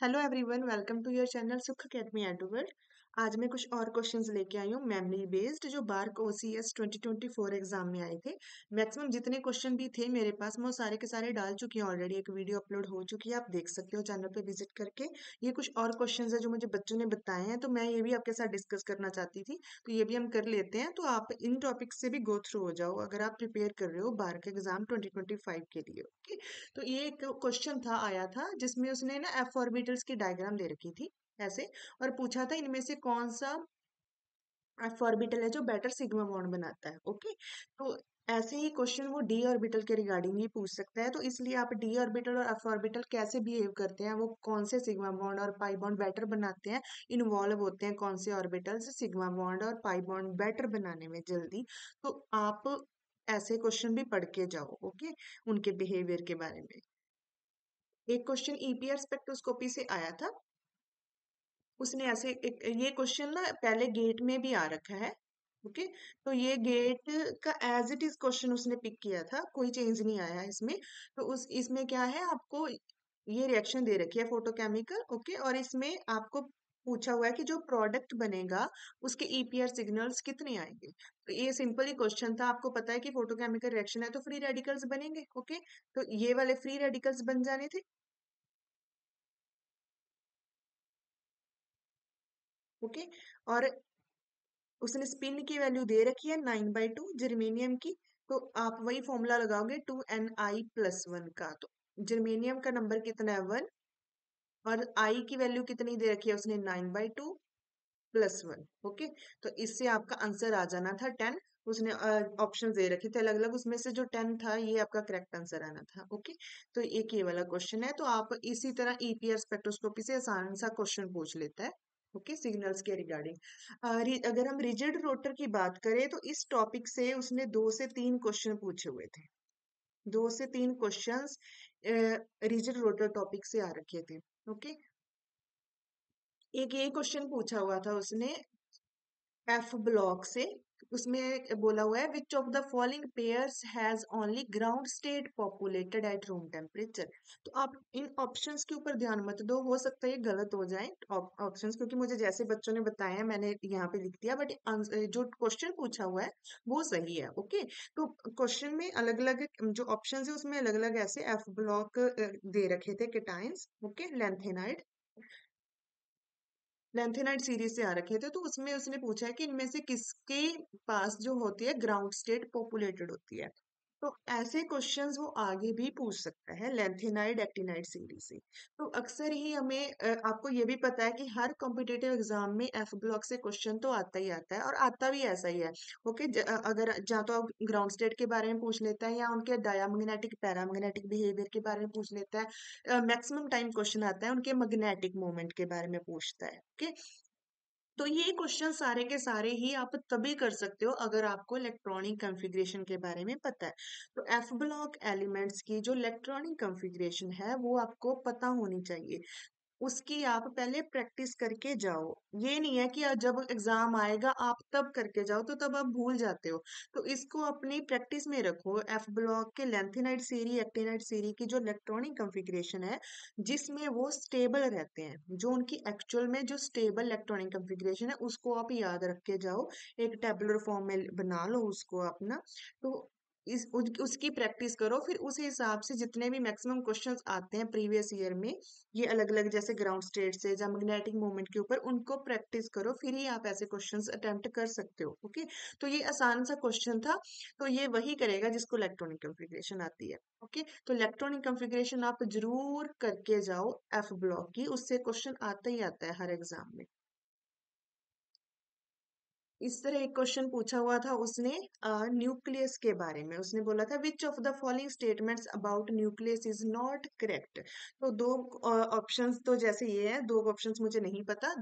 Hello everyone, welcome to your channel Sukh Academy Eduworld. आज मैं कुछ और क्वेश्चंस लेके आई हूँ मेमोरी बेस्ड जो BARC O C S twenty twenty four exam में आए थे। मैक्सिमम जितने क्वेश्चन भी थे मेरे पास, मैं सारे के सारे डाल चुकी हूँ ऑलरेडी एक वीडियो अपलोड हो चुकी है, आप देख सकते हो चैनल पे विज़िट करके। ये कुछ और क्वेश्चन है जो मुझे बच्चों ने बताए हैं तो मैं ये भी आपके साथ डिस्कस करना चाहती थी। तो ये भी हम कर लेते हैं तो आप इन टॉपिक से भी गो थ्रू हो जाओ, अगर आप प्रिपेयर कर रहे हो बार्क एग्ज़ाम ट्वेंटी के लिए ओके तो ये एक क्वेश्चन था, आया था, जिसमें उसने ना एफ़ ऑर्बिटल्स की डायग्राम दे रखी थी। ऐसे। और पूछा था इनमें से कौन सा एफ़ ऑर्बिटल है जो बेटर सिग्मा बॉन्ड बनाता है ओके तो ऐसे ही क्वेश्चन वो डी ऑर्बिटल के रिगार्डिंग ही पूछ सकता है। तो इसलिए आप डी ऑर्बिटल और एफ़ ऑर्बिटल कैसे बिहेव करते हैं, वो कौन से सिग्मा बॉन्ड और पाई बॉन्ड बेटर बनाते हैं इन्वॉल्व होते हैं कौन से ऑर्बिटल सिग्मा बॉन्ड और पाई बॉन्ड बेटर बनाने में जल्दी। तो आप ऐसे क्वेश्चन भी पढ़ के जाओ ओके उनके बिहेवियर के बारे में। एक क्वेश्चन ईपीआर स्पेक्ट्रोस्कोपी से आया था। उसने ऐसे एक, ये क्वेश्चन ना पहले गेट में भी आ रखा है ओके तो ये गेट का एज इट इज़ क्वेश्चन उसने पिक किया था, कोई चेंज नहीं आया इसमें। तो उस, इसमें क्या है, आपको ये रिएक्शन दे रखी है फोटोकेमिकल ओके और इसमें आपको पूछा हुआ है कि जो प्रोडक्ट बनेगा, उसके ईपीआर सिग्नल्स कितने आएँगे? तो ये सिंपल ही क्वेश्चन था। आपको पता है कि फोटोकेमिकल रिएक्शन है तो फ्री रेडिकल्स बनेंगे ओके तो ये वाले फ्री रेडिकल्स बन जाने थे। ओके? और उसने स्पिन की वैल्यू दे रखी है नाइन बाई टू जर्मेनियम की तो आप वही फॉर्मूला लगाओगे two N I plus one का। तो जर्मेनियम का नंबर कितना है वन और आई की वैल्यू कितनी दे रखी है उसने nine by two plus one okay? तो इससे आपका आंसर आ जाना था टेन उसने ऑप्शन दे रखे थे अलग अलग उसमें से जो टेन था, ये आपका करेक्ट आंसर आना था, ओके? तो एक ये वाला क्वेश्चन है। तो आप इसी तरह ईपीआर स्पेक्ट्रोस्कोपी से आसान सा क्वेश्चन पूछ लेता है। ओके, सिग्नल्स के रिगार्डिंग। अगर हम रिजिड रोटर की बात करें तो इस टॉपिक से उसने दो से तीन क्वेश्चन पूछे हुए थे। दो से तीन क्वेश्चन रिजिड रोटर टॉपिक से आ रखे थे, ओके? एक ये क्वेश्चन पूछा हुआ था उसने एफ़ ब्लॉक से उसमें बोला हुआ है which of the following pairs has only ground state populated at room temperature तो आप इन ऑप्शंस के ऊपर ध्यान मत दो, हो सकता है ये गलत हो जाए ऑप्शंस क्योंकि मुझे जैसे बच्चों ने बताया, मैंने यहाँ पे लिख दिया बट जो क्वेश्चन पूछा हुआ है, वो सही है ओके तो क्वेश्चन में अलग अलग जो ऑप्शन है, उसमें अलग अलग ऐसे एफ़ ब्लॉक दे रखे थे cations okay lanthanide lanthanide series से आ रखे थे तो उसमें उसने पूछा है कि इनमें से किसके पास जो होती है ग्राउंड स्टेट पॉपुलेटेड होती है। तो ऐसे क्वेश्चंस वो आगे भी पूछ सकता है लेंथेनाइड एक्टिनाइड सीरीज़ से। तो अक्सर ही हमें आपको ये भी पता है कि हर कॉम्पिटेटिव एग्ज़ाम में एफ़ ब्लॉक से क्वेश्चन तो आता ही आता है और आता भी ऐसा ही है। ओके अगर जहाँ तो आप ग्राउंड स्टेट के बारे में पूछ लेता है या उनके डायामग्नेटिक पैरामग्नेटिक बिहेवियर के बारे में पूछ लेता है मैक्सिमम टाइम क्वेश्चन आता है, उनके मैग्नेटिक मूवमेंट के बारे में पूछता है। ओके तो ये क्वेश्चन सारे के सारे ही आप तभी कर सकते हो अगर आपको इलेक्ट्रॉनिक कंफिग्रेशन के बारे में पता है। तो एफ़ ब्लॉक एलिमेंट्स की जो इलेक्ट्रॉनिक कंफिग्रेशन है वो आपको पता होनी चाहिए। उसकी आप पहले प्रैक्टिस करके जाओ। ये नहीं है कि जब एग्ज़ाम आएगा, आप तब करके जाओ तो तब आप भूल जाते हो। तो इसको अपनी प्रैक्टिस में रखो एफ़ ब्लॉक के लेंथेनाइट सीरी एक्टिनाइट सीरी की जो इलेक्ट्रॉनिक कॉन्फ़िगरेशन है, जिसमें वो स्टेबल रहते हैं। जो उनकी एक्चुअल में जो स्टेबल इलेक्ट्रॉनिक कॉन्फ़िगरेशन है, उसको आप याद रख के जाओ। एक टेबलर फॉर्म में बना लो उसको अपना। तो इस उसकी प्रैक्टिस करो। फिर उस हिसाब से जितने भी मैक्सिमम क्वेश्चंस आते हैं प्रीवियस ईयर में, ये अलग अलग जैसे ग्राउंड स्टेट से या मैग्नेटिक मूवमेंट के ऊपर, उनको प्रैक्टिस करो, फिर ही आप ऐसे क्वेश्चंस अटेम्प्ट कर सकते हो, ओके? तो ये आसान सा क्वेश्चन था। तो ये वही करेगा जिसको इलेक्ट्रॉनिक कॉन्फ़िगरेशन आती है, ओके? तो इलेक्ट्रॉनिक कॉन्फ़िगरेशन आप ज़रूर करके जाओ एफ़ ब्लॉक की, उससे क्वेश्चन आता ही आता है हर एग्ज़ाम में। इस तरह एक क्वेश्चन पूछा हुआ था उसने न्यूक्लियस के बारे में। उसने बोला था which of the following statements about nucleus is not correct तो दो ऑप्शंस तो जैसे ये है, दो ऑप्शंस मुझे नहीं पता।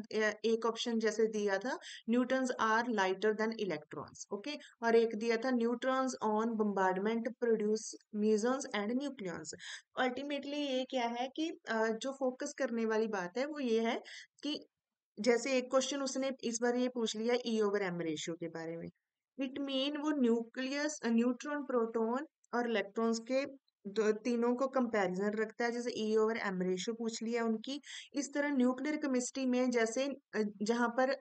एक ऑप्शन जैसे दिया था newtons are lighter than electrons okay और एक दिया था neutrons on bombardment produce muons and nucleons ultimately ये क्या है कि जो फोकस करने वाली बात है वो ये है कि जैसे एक क्वेश्चन उसने इस बार ये पूछ लिया ई ओवर एम रेशियो के बारे में। इट मीन वो न्यूक्लियस न्यूट्रॉन प्रोटॉन और इलेक्ट्रॉन्स के तीनों को कंपैरिजन रखता है, जैसे ई ओवर एम रेशियो पूछ लिया उनकी। इस तरह न्यूक्लियर केमिस्ट्री में जैसे जहाँ पर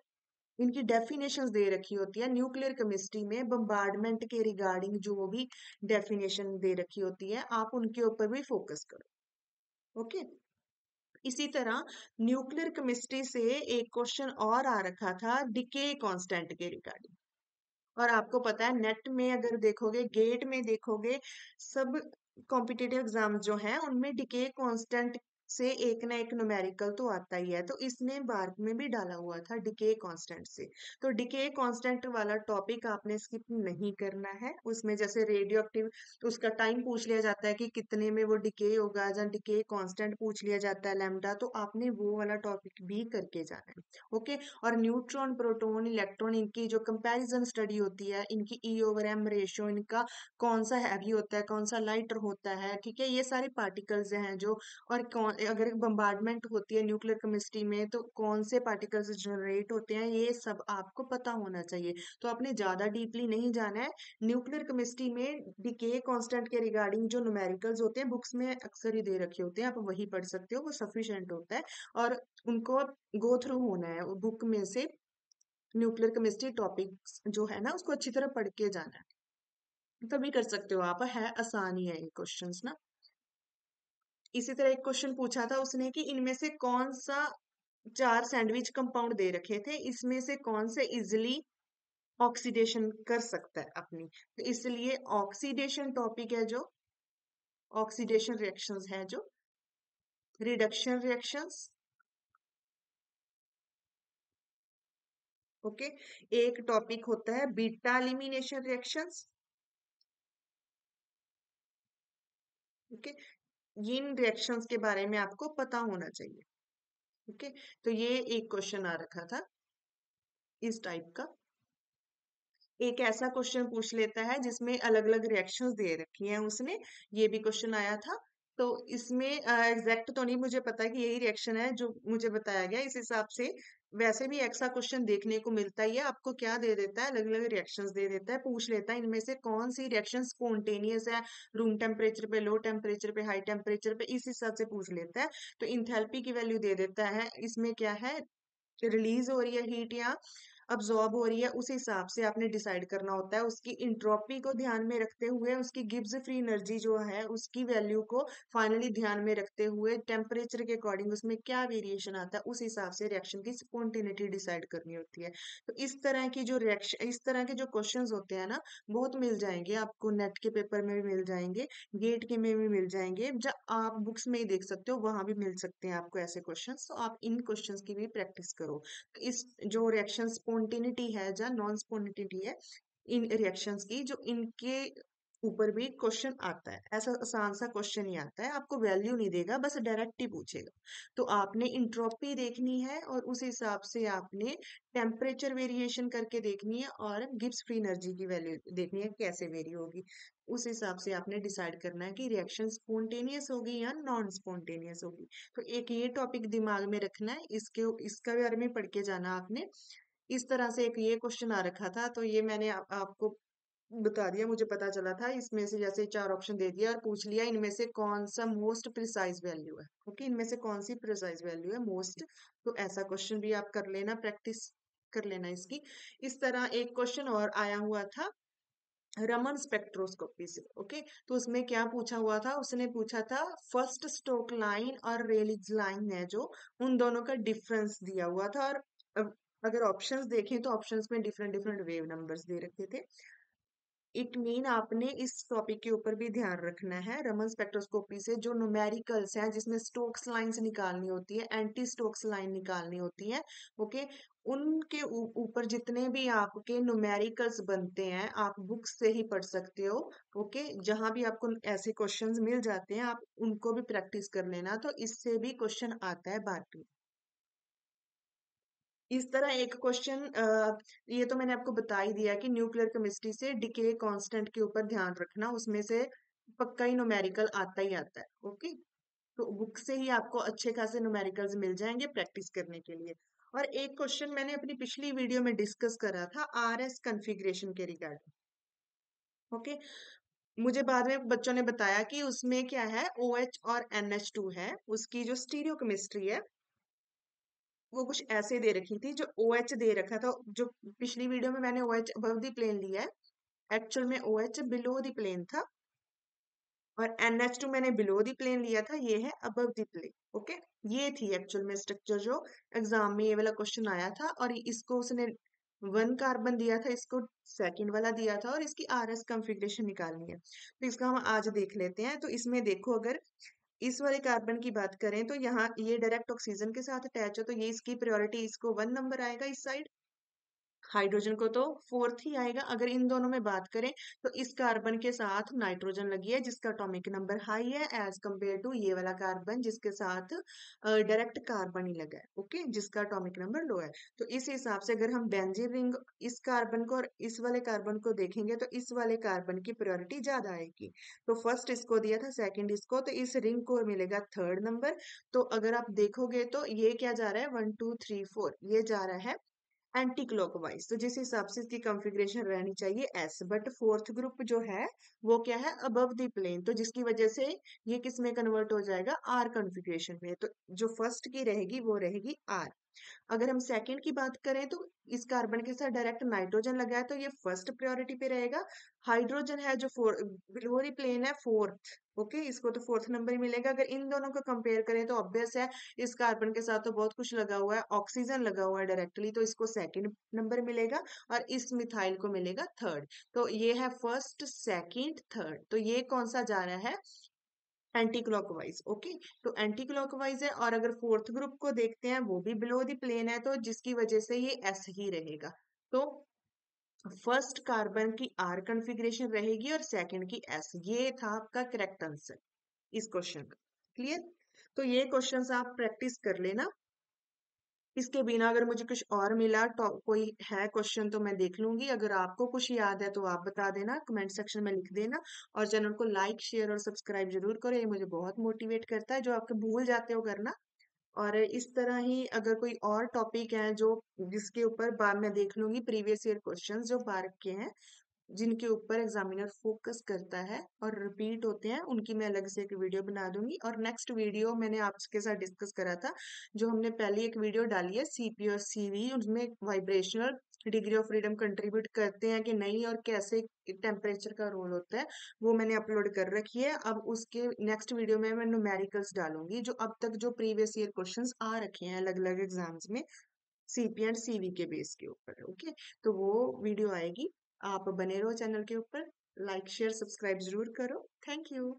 इनकी डेफिनेशंस दे रखी होती है न्यूक्लियर केमिस्ट्री में बम्बार्डमेंट के रिगार्डिंग जो भी डेफिनेशन दे रखी होती है, आप उनके ऊपर भी फोकस करो। ओके इसी तरह न्यूक्लियर केमिस्ट्री से एक क्वेश्चन और आ रखा था डिके कांस्टेंट के रिगार्डिंग और आपको पता है नेट में अगर देखोगे गेट में देखोगे, सब कॉम्पिटेटिव एग्ज़ाम जो है, उनमें डिके कांस्टेंट से एक ना एक न्यूमेरिकल तो आता ही है। तो इसने बार्क में भी डाला हुआ था डिके कांस्टेंट से। तो डिके कांस्टेंट वाला टॉपिक आपने स्किप नहीं करना है। उसमें जैसे रेडियो एक्टिव उसका टाइम पूछ लिया जाता है कि कितने में वो डिके होगा या डिके कांस्टेंट पूछ लिया जाता है लैम्डा तो आपने वो वाला टॉपिक भी करके जाना है। ओके और न्यूट्रॉन प्रोटोन इलेक्ट्रॉन इनकी जो कंपेरिजन स्टडी होती है, इनकी ई ओवर एम रेशियो इनका कौन सा हैवी होता है, कौन सा लाइटर होता है, ठीक है? ये सारे पार्टिकल्स हैं जो और कौन अगर बम्बार्डमेंट होती है न्यूक्लियर केमिस्ट्री में तो कौन से पार्टिकल्स जनरेट होते हैं, ये सब आपको पता होना चाहिए। तो आपने ज़्यादा डीपली नहीं जाना है। न्यूक्लियर केमिस्ट्री में डिके कांस्टेंट के रिगार्डिंग जो न्यूमेरिकल्स होते हैं बुक्स में अक्सर ही दे रखे होते हैं, आप वही पढ़ सकते हो, वो सफिशिएंट होता है। और उनको गो थ्रू होना है बुक में से न्यूक्लियर केमिस्ट्री टॉपिक्स जो है ना, उसको अच्छी तरह पढ़ के जाना है। तभी कर सकते हो आप, है, आसान ही है ये क्वेश्चंस ना। इसी तरह एक क्वेश्चन पूछा था उसने कि इनमें से कौन सा चार सैंडविच कंपाउंड दे रखे थे? इसमें से कौन से इजिली ऑक्सीडेशन कर सकता है अपनी? तो इसलिए ऑक्सीडेशन टॉपिक है जो ऑक्सीडेशन रिएक्शंस है जो रिडक्शन रिएक्शंस ओके एक टॉपिक होता है बीटा एलिमिनेशन रिएक्शंस ओके इन रिएक्शंस के बारे में आपको पता होना चाहिए। ओके? तो ये एक क्वेश्चन आ रखा था इस टाइप का। एक ऐसा क्वेश्चन पूछ लेता है जिसमें अलग अलग रिएक्शंस दे रखी हैं उसने। ये भी क्वेश्चन आया था। तो इसमें एग्जैक्ट तो नहीं, मुझे पता कि यही रिएक्शन है जो मुझे बताया गया। इस हिसाब से वैसे भी एक्सा क्वेश्चन देखने को मिलता ही है। आपको क्या दे देता है? अलग अलग रिएक्शंस दे देता है, पूछ लेता है, इनमें से कौन सी रिएक्शन स्पॉन्टेनियस है? रूम टेम्परेचर पे लो टेम्परेचर पे हाई टेम्परेचर पे, इस हिसाब से पूछ लेता है। तो इंथेल्पी की वैल्यू दे देता है। इसमें क्या है? रिलीज़ हो रही है हीट या अब्जॉर्ब हो रही है, उस हिसाब से आपने डिसाइड करना होता है। उसकी इंट्रोपी को ध्यान में रखते हुए, उसकी गिब्स फ्री एनर्जी जो है, उसकी वैल्यू को फाइनली ध्यान में रखते हुए टेम्परेचर के अकॉर्डिंग उसमें क्या वेरिएशन आता है, उस हिसाब से रिएक्शन की स्पॉन्टेनिटी डिसाइड करनी होती है। तो इस तरह की जो रिएक्शन इस तरह के जो क्वेश्चन होते हैं ना, बहुत मिल जाएँगे, आपको नेट के पेपर में भी मिल जाएँगे गेट के में भी मिल जाएँगे जब आप बुक्स में ही देख सकते हो, वहाँ भी मिल सकते हैं आपको ऐसे क्वेश्चन तो आप इन क्वेश्चन की भी प्रैक्टिस करो। इस जो रिएक्शन स्पॉन्टेनिटी है या नॉन स्पॉन्टेनिटी है, इन रिएक्शंस की, जो इनके ऊपर भी क्वेश्चन आता है। ऐसा आसान सा क्वेश्चन ही आता है, आपको वैल्यू नहीं देगा, बस डायरेक्ट ही पूछेगा। तो आपने इंट्रोपी देखनी है और उस हिसाब से आपने टेम्परेचर वेरिएशन करके देखनी है और गिब्स फ्री एनर्जी की वैल्यू देखनी है, कैसे वेरी होगी। उस हिसाब से आपने डिसाइड करना है कि रिएक्शन स्पॉन्टेनियस होगी या नॉन स्पॉन्टेनियस होगी। तो एक ये टॉपिक दिमाग में रखना है, इसके, इसका बारे में पढ़ के जाना आपने। इस तरह से एक ये क्वेश्चन आ रखा था तो ये मैंने आ, आपको बता दिया मुझे पता चला था। इसमें से जैसे चार ऑप्शन दे दिया और पूछ लिया इनमें से कौन सा मोस्ट प्रिसाइज वैल्यू है? Okay okay? इनमें से कौन सी प्रिसाइज वैल्यू है मोस्ट तो ऐसा क्वेश्चन भी आप कर लेना प्रैक्टिस कर लेना इसकी। इस तरह एक क्वेश्चन और आया हुआ था रमन स्पेक्ट्रोस्कोपी से। ओके तो उसमें क्या पूछा हुआ था? उसने पूछा था फ़र्स्ट स्टोक लाइन और रेलिक्स लाइन है जो उन दोनों का डिफरेंस दिया हुआ था और अगर ऑप्शंस देखें तो ऑप्शंस में डिफरेंट डिफरेंट वेव नंबर्स दे रखे थे। इट मीन आपने इस टॉपिक के ऊपर भी ध्यान रखना है रमन स्पेक्ट्रोस्कोपी से, जो न्यूमेरिकल्स हैं, जिसमें स्टोक्स लाइंस निकालनी होती है एंटी स्टोक्स लाइन निकालनी होती है ओके उनके ऊपर जितने भी आपके न्यूमेरिकल्स बनते हैं, आप बुक्स से ही पढ़ सकते हो ओके जहाँ भी आपको ऐसे क्वेश्चंस मिल जाते हैं, आप उनको भी प्रैक्टिस कर लेना तो इससे भी क्वेश्चन आता है में। इस तरह एक क्वेश्चन ये तो मैंने आपको बता ही दिया कि न्यूक्लियर केमिस्ट्री से डिके कांस्टेंट के ऊपर ध्यान रखना, उसमें से पक्का ही न्यूमेरिकल आता ही आता है ओके तो बुक से ही आपको अच्छे खासे न्यूमेरिकल्स मिल जाएँगे प्रैक्टिस करने के लिए। और एक क्वेश्चन मैंने अपनी पिछली वीडियो में डिस्कस करा था आर एस कन्फिग्रेशन के रिगार्डिंग ओके मुझे बाद में बच्चों ने बताया कि उसमें क्या है ओ OH और NH2 है, उसकी जो स्टीरियो केमिस्ट्री है वो कुछ ऐसे दे रखी थी, जो ओ OH दे रखा था, जो पिछली वीडियो में मैंने ओ अबव दी प्लेन लिया है। एक्चुअल में O OH below the plane था। और NH2 मैंने बिलो दी प्लेन लिया था, ये है अबव दी प्लेन ओके ये थी एक्चुअल में स्ट्रक्चर जो एग्ज़ाम में ये वाला क्वेश्चन आया था, और इसको उसने वन कार्बन दिया था, इसको सेकंड वाला दिया था, और इसकी आर एस कंफिग्रेशन निकालनी है। तो इसका हम आज देख लेते हैं। तो इसमें देखो अगर इस वाले कार्बन की बात करें तो यहाँ ये डायरेक्ट ऑक्सीजन के साथ अटैच है तो ये इसकी प्रायोरिटी इसको वन नंबर आएगा इस साइड हाइड्रोजन को तो फोर्थ ही आएगा। अगर इन दोनों में बात करें तो इस कार्बन के साथ नाइट्रोजन लगी है, जिसका अटोमिक नंबर हाई है एज कंपेयर टू ये वाला कार्बन जिसके साथ डायरेक्ट कार्बन ही लगा है ओके जिसका अटोमिक नंबर लो है। तो इस हिसाब से अगर हम बेंजीन रिंग इस कार्बन को और इस वाले कार्बन को देखेंगे तो इस वाले कार्बन की प्रायोरिटी ज़्यादा आएगी। तो फ़र्स्ट इसको दिया था सेकेंड इसको तो इस रिंग को मिलेगा थर्ड नंबर तो अगर आप देखोगे तो ये क्या जा रहा है? वन टू थ्री फोर ये जा रहा है एंटी क्लॉकवाइज तो जिस हिसाब से इसकी कॉन्फ़िगरेशन रहनी चाहिए एस बट फोर्थ ग्रुप जो है, वो क्या है? अबव द प्लेन तो जिसकी वजह से ये किसमें कन्वर्ट हो जाएगा? आर कॉन्फ़िगरेशन में। तो जो फ़र्स्ट की रहेगी, वो रहेगी आर अगर हम सेकेंड की बात करें तो इस कार्बन के साथ डायरेक्ट नाइट्रोजन लगा है तो ये फ़र्स्ट प्रायोरिटी पे रहेगा। हाइड्रोजन है जो फोर बिलोरी प्लेन है फोर्थ ओके इसको तो फोर्थ नंबर मिलेगा। अगर इन दोनों को कंपेयर करें तो ऑब्वियस है, इस कार्बन के साथ तो बहुत कुछ लगा हुआ है ऑक्सीजन लगा हुआ है डायरेक्टली तो इसको सेकंड नंबर मिलेगा और इस मिथाइल को मिलेगा थर्ड तो ये है फ़र्स्ट सेकंड थर्ड तो ये कौन सा जा रहा है? एंटी क्लॉकवाइज ओके तो एंटी क्लॉकवाइज है और अगर फोर्थ ग्रुप को देखते हैं, वो भी बिलो दी प्लेन है तो जिसकी वजह से ये एस ही रहेगा। तो फ़र्स्ट कार्बन की आर कॉन्फ़िगरेशन रहेगी और सेकंड की एस ये था आपका करेक्ट आंसर इस क्वेश्चन का। क्लियर तो ये क्वेश्चंस आप प्रैक्टिस कर लेना। इसके बिना अगर मुझे कुछ और मिला तो कोई है क्वेश्चन तो मैं देख लूँगी। अगर आपको कुछ याद है तो आप बता देना कमेंट सेक्शन में लिख देना और चैनल को लाइक शेयर और सब्सक्राइब ज़रूर करो। ये मुझे बहुत मोटिवेट करता है, जो आपके भूल जाते हो करना। और इस तरह ही अगर कोई और टॉपिक है जो जिसके ऊपर में देख लूँगी प्रीवियस ईयर क्वेश्चन जो बार के हैं जिनके ऊपर एग्जामिनर फोकस करता है और रिपीट होते हैं, उनकी मैं अलग से एक वीडियो बना दूँगी। और नेक्स्ट वीडियो मैंने आपके साथ डिस्कस करा था, जो हमने पहली एक वीडियो डाली है सीपी और सीवी उसमें vibrational degree of freedom contribute करते हैं कि नहीं और कैसे टेम्परेचर का रोल होता है, वो मैंने अपलोड कर रखी है। अब उसके नेक्स्ट वीडियो में मैं न्यूमेरिकल्स डालूँगी, जो अब तक जो प्रीवियस ईयर क्वेश्चंस आ रखे हैं अलग अलग एग्ज़ाम्स में सीपी एंड सीवी के बेस के ऊपर ओके तो वो वीडियो आएगी। आप बने रहो चैनल के ऊपर। लाइक शेयर सब्सक्राइब ज़रूर करो। Thank you.